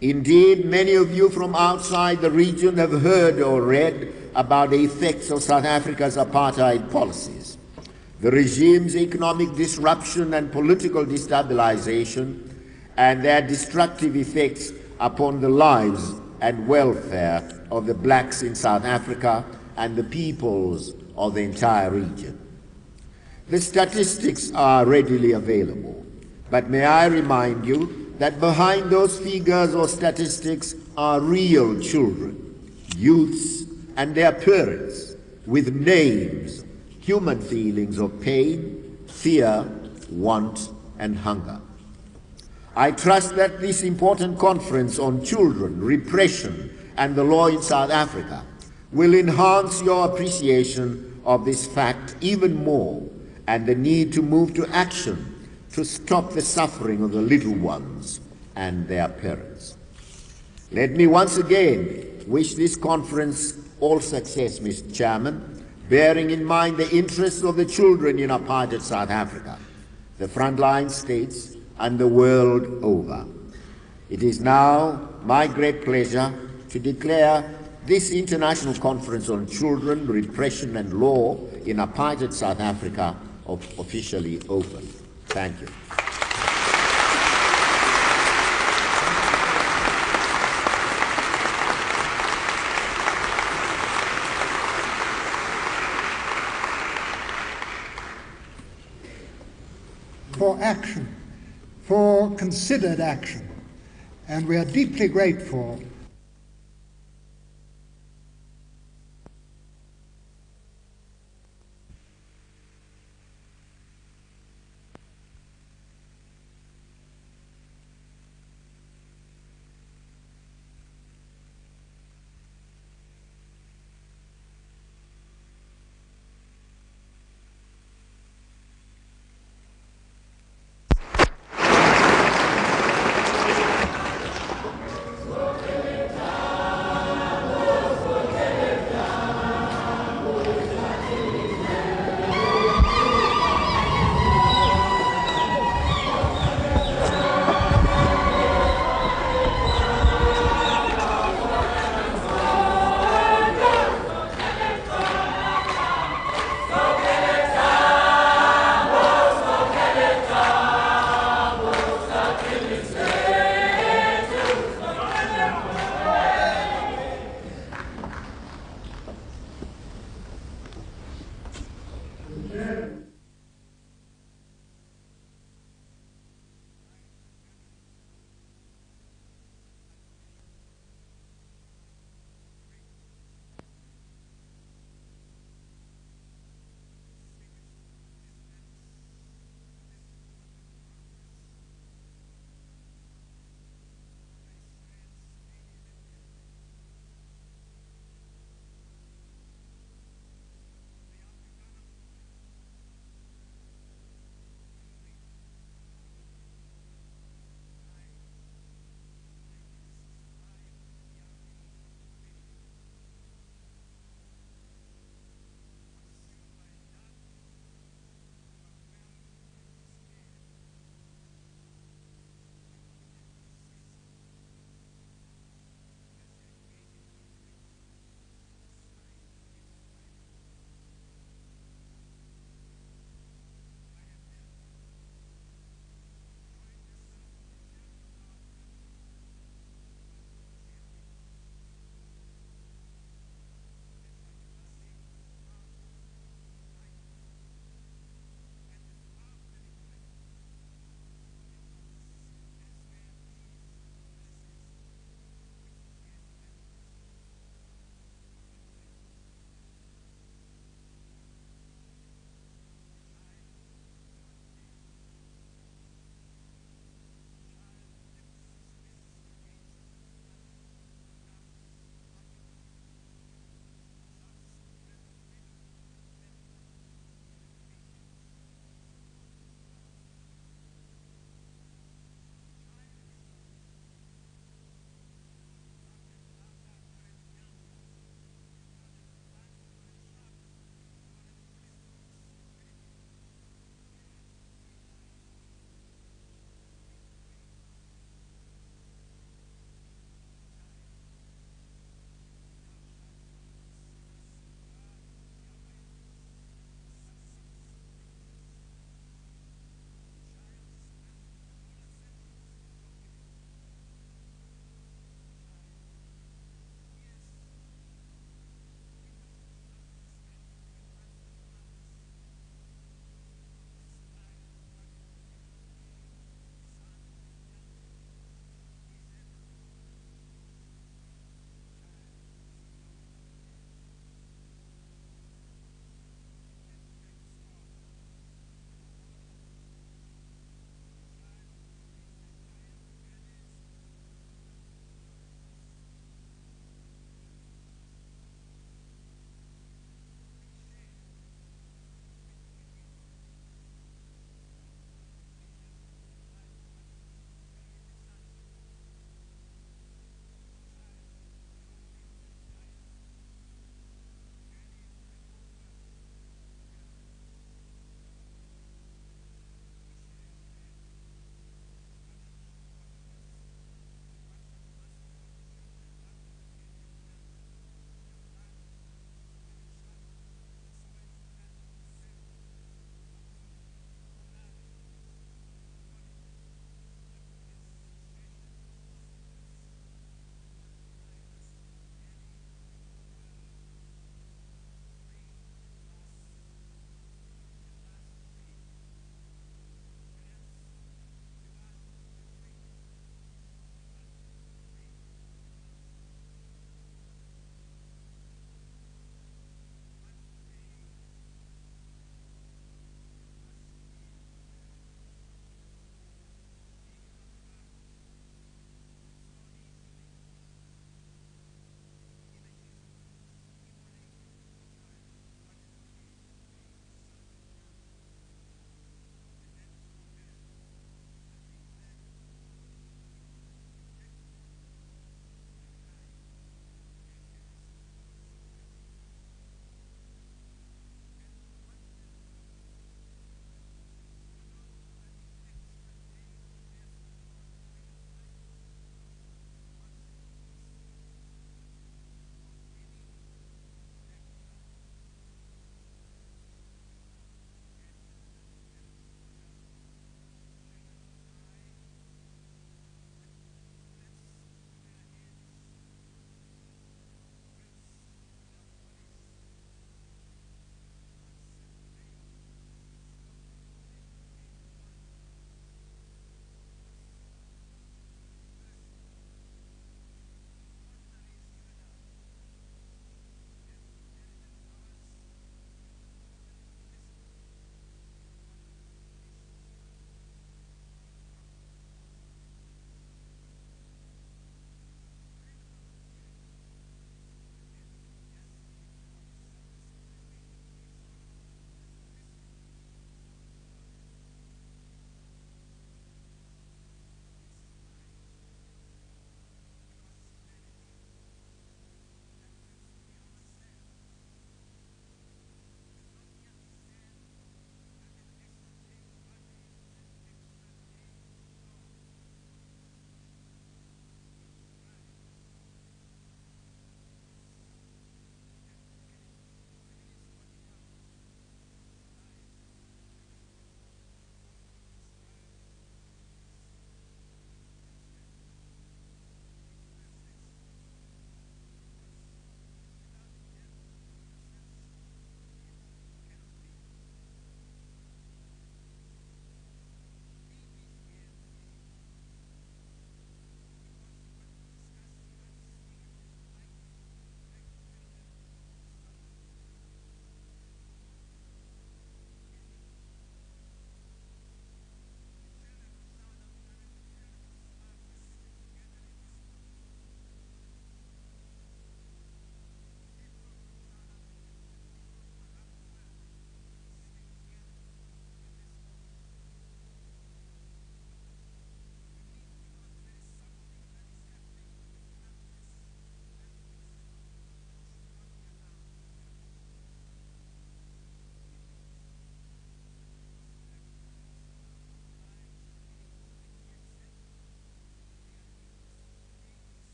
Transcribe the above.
Indeed, many of you from outside the region have heard or read about the effects of South Africa's apartheid policies. The regime's economic disruption and political destabilization and their destructive effects upon the lives and welfare of the blacks in South Africa and the peoples of the entire region. The statistics are readily available, but may I remind you that behind those figures or statistics are real children, youths, and their parents with names, human feelings of pain, fear, want, and hunger. I trust that this important conference on children, repression, and the law in South Africa will enhance your appreciation of this fact even more and the need to move to action to stop the suffering of the little ones and their parents. Let me once again wish this conference all success, Mr. Chairman, bearing in mind the interests of the children in apartheid South Africa, the frontline states, and the world over. It is now my great pleasure to declare this International Conference on Children, Repression and Law in Apartheid South Africa officially open. Thank you. For action, for considered action, and we are deeply grateful